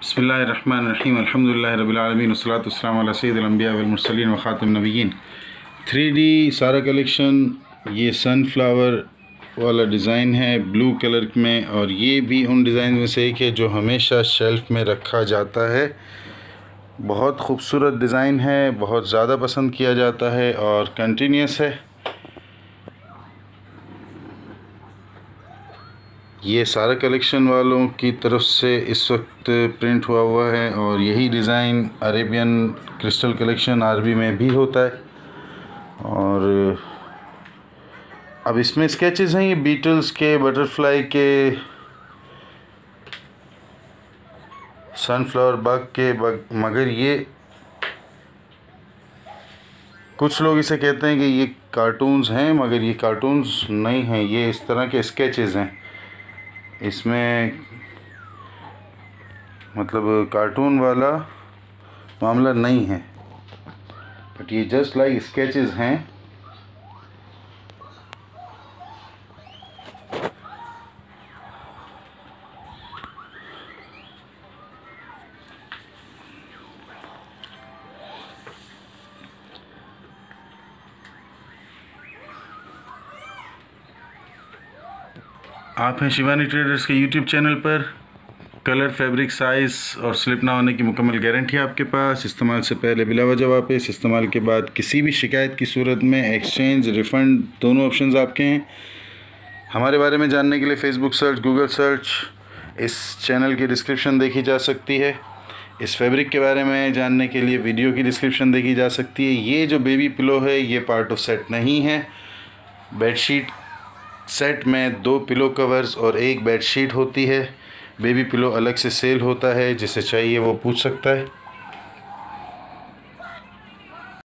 बसमीम अलहमदिल्ला रबालमीन वसलाम सैदम्बिया वलमरसलिन व ख़ातम नबीन थ्री डी सारा कलेक्शन ये सनफ्लावर वाला डिज़ाइन है ब्लू कलर में, और ये भी उन डिज़ाइन में से एक है जो हमेशा शेल्फ़ में रखा जाता है। बहुत खूबसूरत डिज़ाइन है, बहुत ज़्यादा पसंद किया जाता है और कंटिन्यूस है। ये सारा कलेक्शन वालों की तरफ़ से इस वक्त प्रिंट हुआ हुआ है और यही design Arabian crystal collection RB में भी होता है। और अब इसमें स्केचेस हैं, ये बीटल्स के बटरफ्लाई के सनफ्लावर बग के बग मगर ये कुछ लोग इसे कहते हैं कि ये कार्टून्स हैं, मगर ये कार्टून्स नहीं हैं, ये इस तरह के स्केचेस हैं। इसमें मतलब कार्टून वाला मामला नहीं है। बट ये जस्ट लाइक स्केचेस हैं। आप हैं शिवानी ट्रेडर्स के यूट्यूब चैनल पर। कलर फैब्रिक साइज़ और स्लिप ना होने की मुकम्मल गारंटी आपके पास। इस्तेमाल से पहले बिला वजह वापस इस्तेमाल के बाद किसी भी शिकायत की सूरत में एक्सचेंज रिफ़ंड दोनों ऑप्शंस आपके हैं। हमारे बारे में जानने के लिए फ़ेसबुक सर्च गूगल सर्च इस चैनल की डिस्क्रिप्शन देखी जा सकती है। इस फैब्रिक के बारे में जानने के लिए वीडियो की डिस्क्रिप्शन देखी जा सकती है। ये जो बेबी पिलो है, ये पार्ट ऑफ़ सेट नहीं है। बेडशीट सेट में दो पिलो कवर्स और एक बेडशीट होती है। बेबी पिलो अलग से सेल होता है, जिसे चाहिए वो पूछ सकता है।